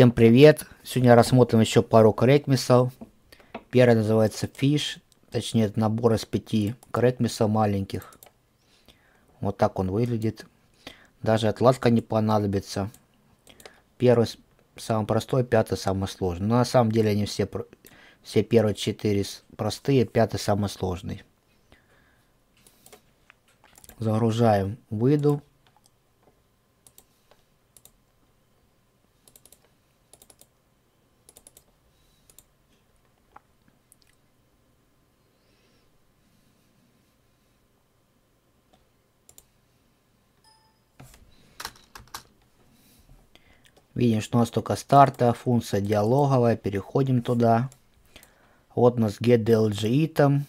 Всем привет! Сегодня рассмотрим еще пару корректмисов. Первый называется Fish, точнее это набор из пяти корректмисов маленьких. Вот так он выглядит. Даже отладка не понадобится. Первый самый простой, пятый самый сложный. Но на самом деле они все, все первые четыре простые, пятый самый сложный. Загружаем выйду. Видим, что у нас только старта, функция диалоговая. Переходим туда. Вот у нас getDLG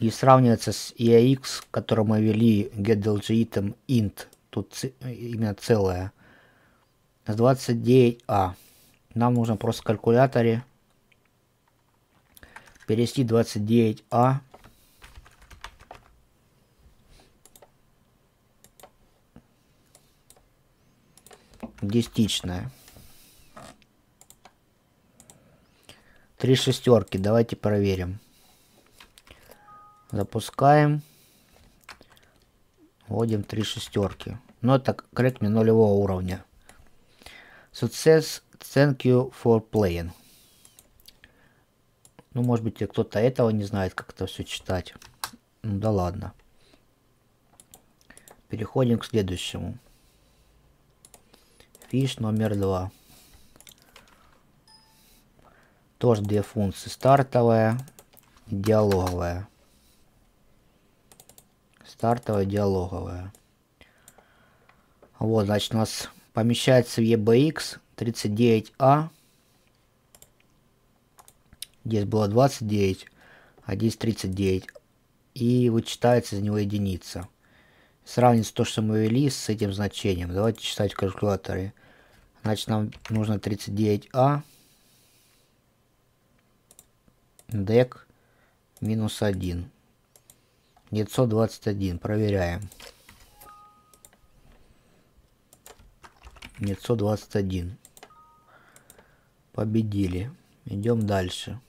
И сравнивается с EAX, который мы ввели getDLG int. Тут именно целое. С 29a. Нам нужно просто в калькуляторе перевести 29а десятичная. Три шестерки. Давайте проверим. Запускаем. Вводим три шестерки. Но это корректно нулевого уровня. Success. Thank you for playing. Ну, может быть, кто-то этого не знает, как это все читать. Ну да ладно. Переходим к следующему. Фиш номер два. Тоже две функции. Стартовая диалоговая. Стартовая, диалоговая. Вот, значит, у нас помещается в EBX 39А. Здесь было 29, а здесь 39. И вычитается из него единица. Сравнить то, что мы ввели с этим значением. Давайте читать в калькуляторе. Значит, нам нужно 39А. Дек минус 1. 921. Проверяем. 921. Победили. Идем дальше.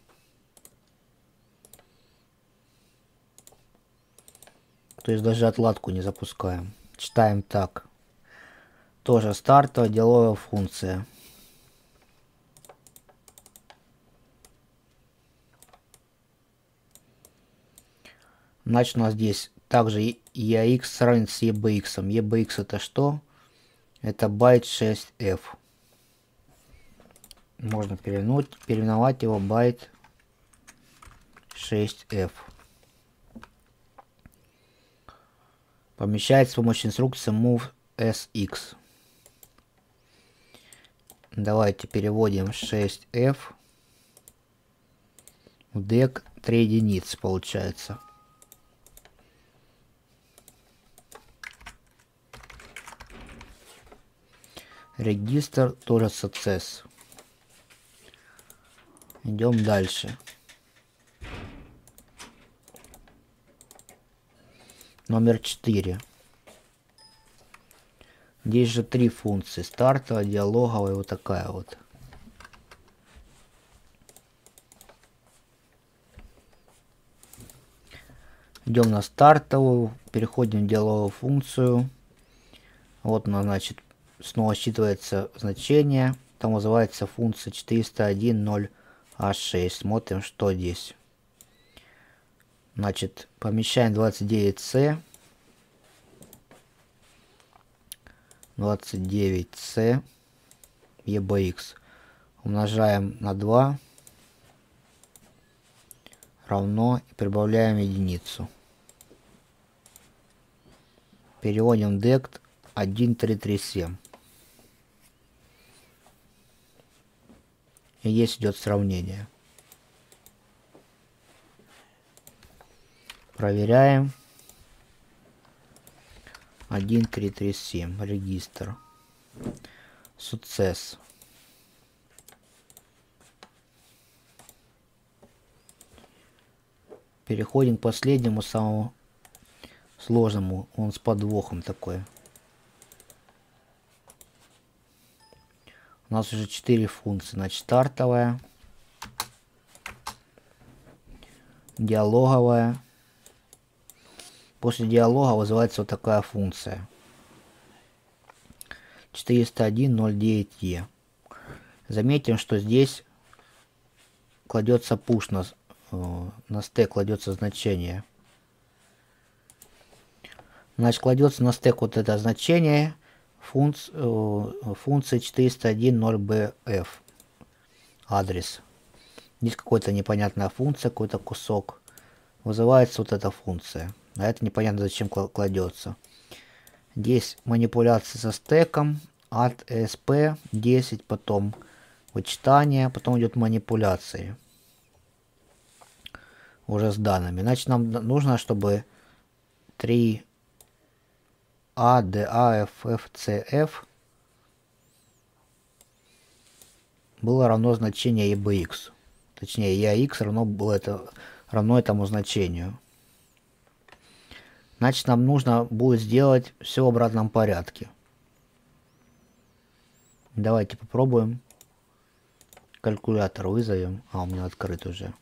То есть даже отладку не запускаем. Читаем так. Тоже стартовая деловая функция. Значит, у нас здесь также EAX сравнится с EBX. EBX это что? Это байт 6F. Можно перевернуть, переименовать его байт 6F. Помещается с помощью инструкции move SX. Давайте переводим 6F в дек 3 единицы получается. Регистр тоже success. Идем дальше. Номер 4. Здесь же три функции. Стартовая, диалоговая, вот такая вот. Идем на стартовую, переходим в диалоговую функцию. Вот она, значит, снова считывается значение. Там называется функция 401.0А6. Смотрим, что здесь. Значит, помещаем 29C. 29c EBX умножаем на 2 равно и прибавляем единицу. Переводим дект 1337. И здесь идет сравнение. Проверяем. 1337 регистр success переходим к последнему самому сложному он с подвохом такой У нас уже 4 функции. Значит, стартовая, диалоговая. После диалога вызывается вот такая функция. 401.09e. Заметим, что здесь кладется push на, э, на стек кладется значение. Значит, кладется на стек вот это значение функции, э, функции 401.0bf адрес. Здесь какая-то непонятная функция, какой-то кусок. Вызывается вот эта функция. А это непонятно зачем кладется. Здесь манипуляции со стеком, от ESP 10, потом вычитание, потом идет манипуляции уже с данными. Значит, нам нужно, чтобы 3 A, D, A, F, F, C, F было равно значению EBX. Точнее, EAX равно было это равно этому значению. Значит, нам нужно будет сделать все в обратном порядке. Давайте попробуем. Калькулятор вызовем. А, у меня открыт уже.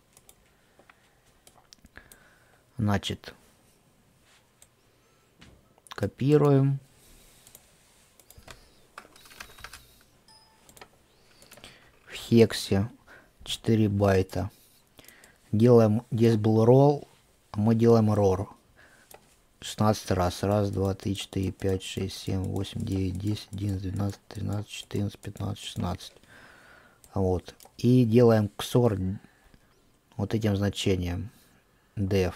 Значит, копируем. В хексе 4 байта. Делаем, здесь был roll, а мы делаем ROR. 16 раз. Раз, два, три, четыре, пять, шесть, семь, восемь, девять, десять, одиннадцать, двенадцать, тринадцать, четырнадцать, пятнадцать, шестнадцать. Вот. И делаем XOR вот этим значением. def.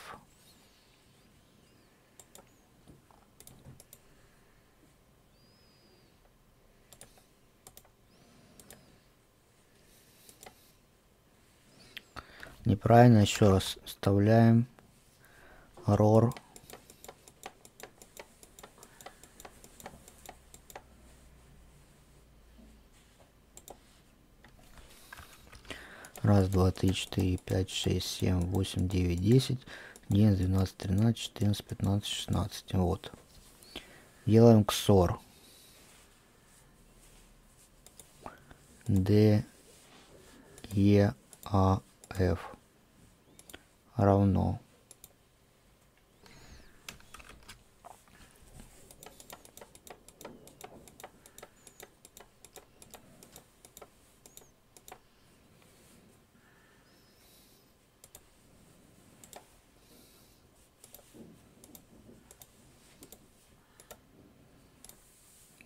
Неправильно еще раз вставляем ROR Раз, два, три, четыре, пять, шесть, семь, восемь, девять, десять, одиннадцать, двенадцать, тринадцать, четырнадцать, пятнадцать, шестнадцать. Вот. Делаем XOR. D, E, A, F равно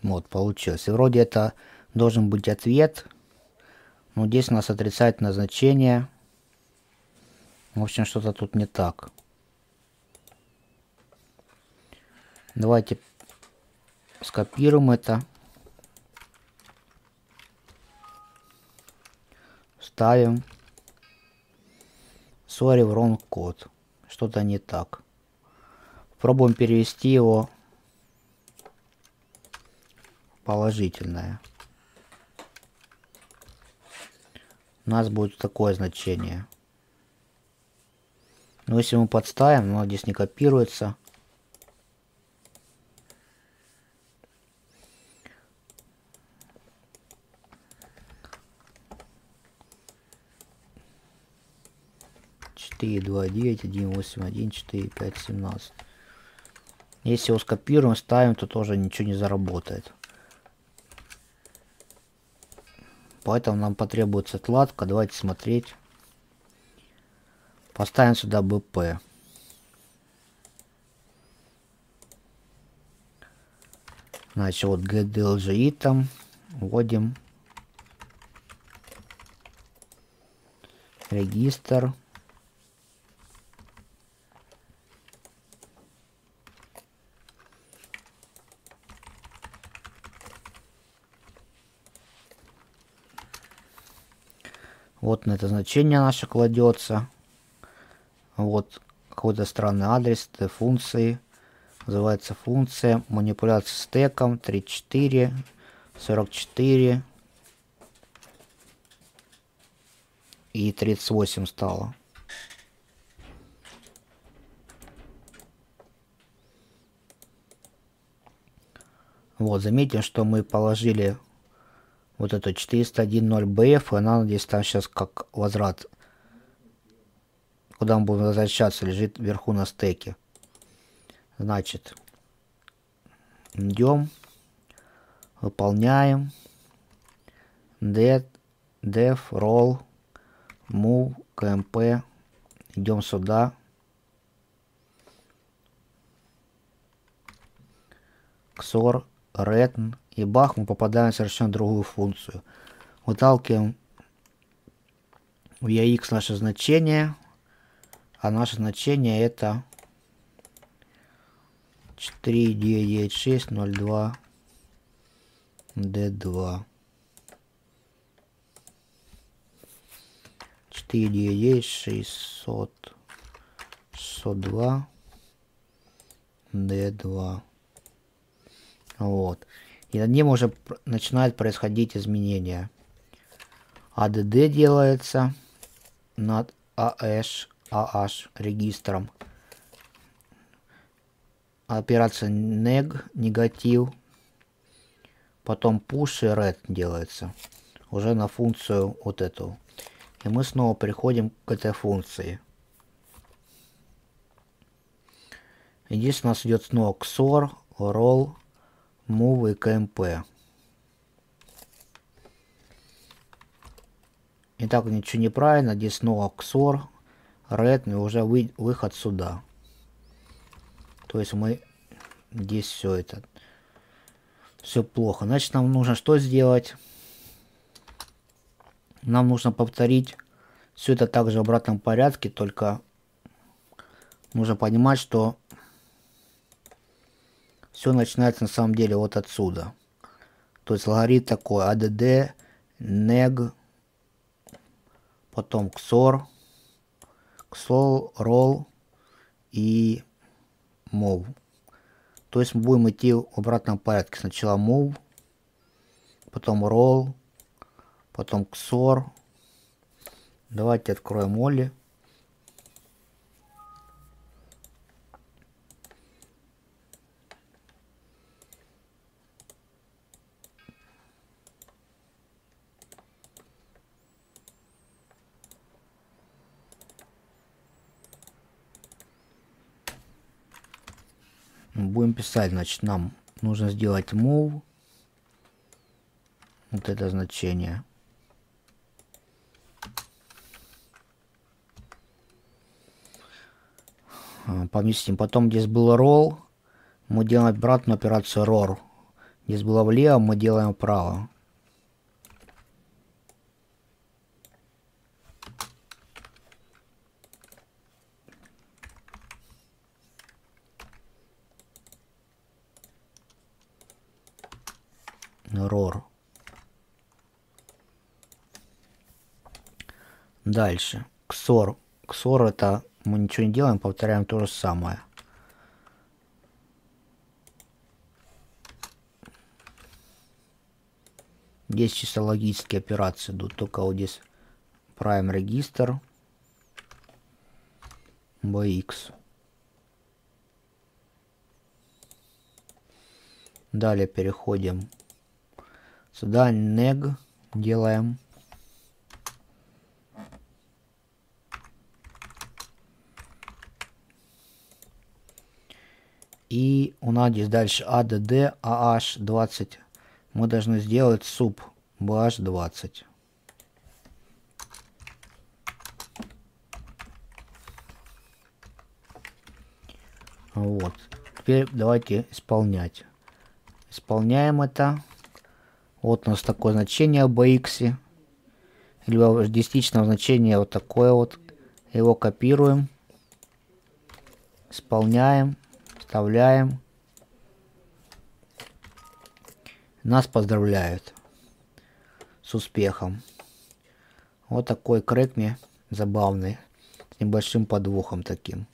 Вот, получилось. Вроде это должен быть ответ. Но здесь у нас отрицательное значение. В общем, что-то тут не так. Давайте скопируем это. Ставим. Sorry, wrong код. Что-то не так. Пробуем перевести его положительное. У нас будет такое значение. Но если мы подставим, но здесь не копируется. Четыре, два, девять, один, восемь, один, четыре, пять, семнадцать. Если его скопируем, ставим, то тоже ничего не заработает. Поэтому нам потребуется отладка. Давайте смотреть. Поставим сюда BP. Значит, вот GDLGI там вводим регистр. Вот на это значение наше кладется. Вот какой-то странный адрес этой функции. Называется функция манипуляция стеком 34 44 и 38 стало. Вот, заметим, что мы положили вот это 401.0bf, и она здесь там сейчас как возврат. Куда мы будем возвращаться, лежит вверху на стеке. Значит, идем, выполняем dev, dev roll move kmp идем сюда XOR, RETN и бах, мы попадаем в совершенно другую функцию. Выталкиваем в EAX наше значение, а наше значение это 49602 D2. 49600 602 D2. Вот. И над ним уже начинают происходить изменения. ADD делается над AH, AH регистром. Операция neg, негатив. Потом push и red делается. Уже на функцию вот эту. И мы снова приходим к этой функции. И здесь у нас идет снова XOR, roll, move и KMP. Итак, ничего неправильно. Здесь снова XOR, red и уже вы, выход сюда. То есть мы здесь все это. Все плохо. Значит, нам нужно что сделать? Нам нужно повторить все это также в обратном порядке, только нужно понимать, что все начинается на самом деле вот отсюда. То есть алгоритм такой add, neg, потом xor, xor, roll и move. То есть мы будем идти в обратном порядке. Сначала move, потом roll, потом xor. Давайте откроем Молли. Будем писать, значит, нам нужно сделать move. Вот это значение. А, поместим. Потом здесь был roll. Мы делаем обратную операцию roar. Здесь было влево, мы делаем вправо. Дальше. XOR. XOR это мы ничего не делаем, повторяем то же самое. Здесь чисто логические операции идут, только вот здесь Prime регистр BX. Далее переходим Сюда neg делаем. И у нас здесь дальше add ah20. Мы должны сделать sub bh20. Вот. Теперь давайте исполнять. Исполняем это. Вот у нас такое значение bx. Либо десятичное значение вот такое вот. Его копируем. Исполняем. Вставляем. Нас поздравляют с успехом. Вот такой крэкми забавный. С небольшим подвохом таким.